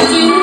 I do